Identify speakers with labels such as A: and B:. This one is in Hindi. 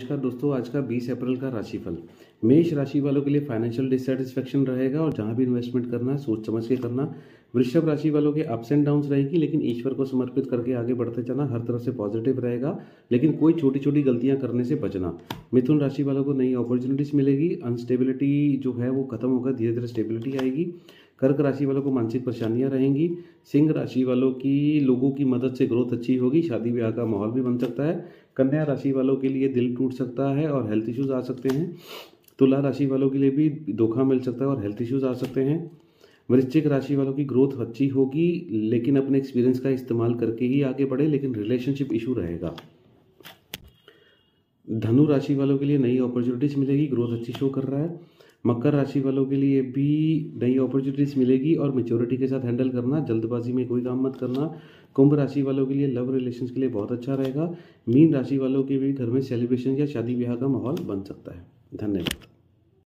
A: नमस्कार दोस्तों, आज का 20 अप्रैल का राशिफल। मेष राशि वालों के लिए फाइनेंशियल डिससेटिस्फेक्शन रहेगा और जहाँ भी इन्वेस्टमेंट करना है सोच समझ के करना। वृषभ राशि वालों के अप्स एंड डाउन्स रहेगी, लेकिन ईश्वर को समर्पित करके आगे बढ़ते जाना हर तरफ़ से पॉजिटिव रहेगा, लेकिन कोई छोटी छोटी गलतियाँ करने से बचना। मिथुन राशि वालों को नई अपॉर्चुनिटीज़ मिलेगी अनस्टेबिलिटी जो है वो खत्म होगा धीरे धीरे स्टेबिलिटी आएगी। कर्क राशि वालों को मानसिक परेशानियाँ रहेंगी, सिंह राशि वालों की, लोगों की मदद से ग्रोथ अच्छी होगी, शादी ब्याह का माहौल भी बन सकता है। कन्या राशि वालों के लिए दिल टूट सकता है और हेल्थ इश्यूज़ आ सकते हैं। तुला राशि वालों के लिए भी धोखा मिल सकता है और हेल्थ इश्यूज़ आ सकते हैं। वृश्चिक राशि वालों की ग्रोथ अच्छी होगी, लेकिन अपने एक्सपीरियंस का इस्तेमाल करके ही आगे बढ़े, लेकिन रिलेशनशिप इशू रहेगा। धनु राशि वालों के लिए नई अपॉर्चुनिटीज़ मिलेगी ग्रोथ अच्छी शो कर रहा है। मकर राशि वालों के लिए भी नई अपॉर्चुनिटीज़ मिलेगी, और मेच्योरिटी के साथ हैंडल करना, जल्दबाजी में कोई काम मत करना। कुंभ राशि वालों के लिए लव रिलेशन के लिए बहुत अच्छा रहेगा। मीन राशि वालों के भी घर में सेलिब्रेशन या शादी ब्याह का माहौल बन सकता है। धन्यवाद।